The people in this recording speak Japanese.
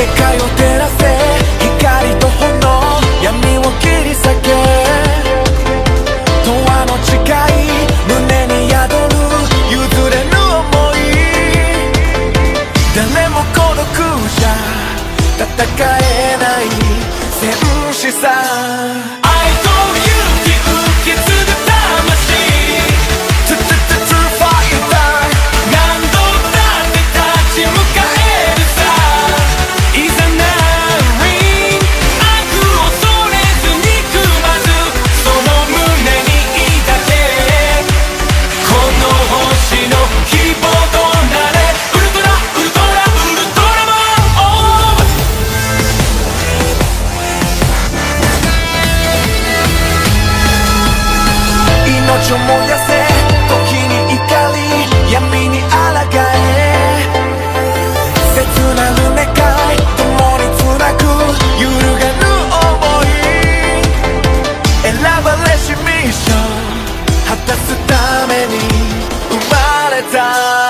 世界を照らせ。光と炎。闇を切り裂け。永遠の誓い。胸に宿る。譲れぬ想い。誰も孤独じゃ戦えない。戦士さ所燃やせ時に怒り闇に抗え。切なる願い共につなぐ揺るがぬ想い。選ばれしミッション果たすために生まれた。